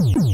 you